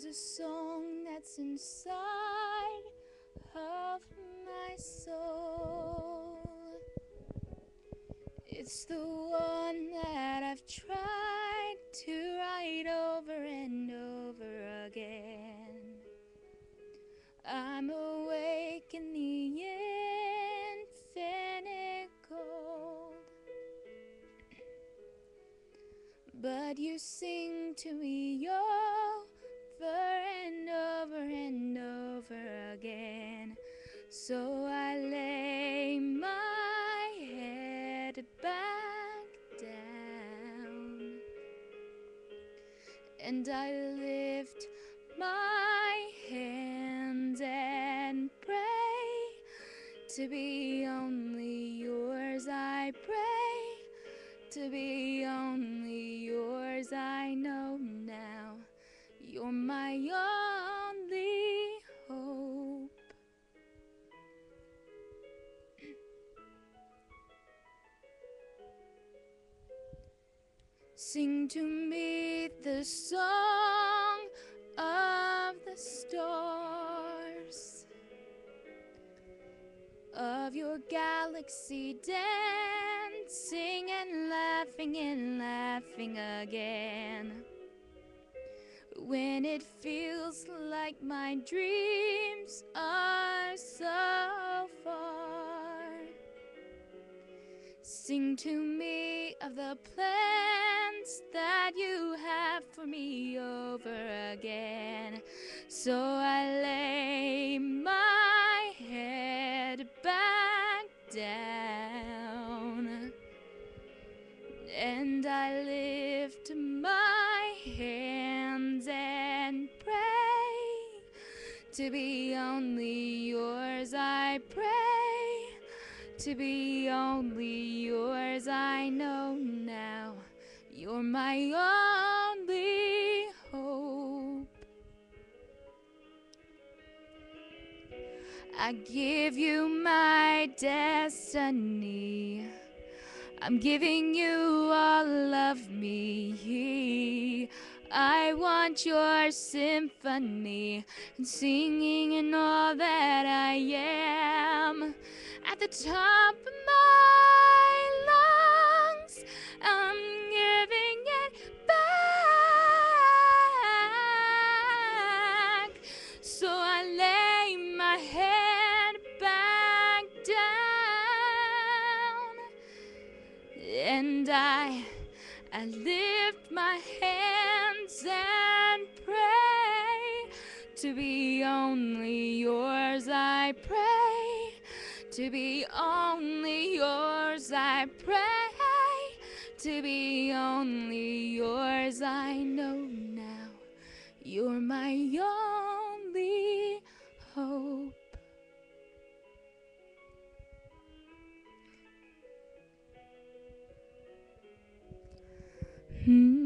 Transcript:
There's a song that's inside of my soul. It's the one that I've tried to write over and over again. I'm awake in the infinite cold. But you sing to me over head back down and I lift my hands and pray to be only yours. I pray to be only yours. I know now you're my only Sing to me the song of the stars of your galaxy dancing and laughing and laughing again. When it feels like my dreams are so far, sing to me of the plans that you have for me over again. So I lay my head back down and I lift my hands and pray to be only yours. I pray to be only yours. I know now you're my only hope. I give you my destiny. I'm giving you all of me. I want your symphony and singing in all that I am. At the top of my lungs, I'm giving it back. So I lay my head back down and I I lift my hands and pray to be only yours. I pray to be only yours I pray. To be only yours I know now. You're my only hope. Hmm?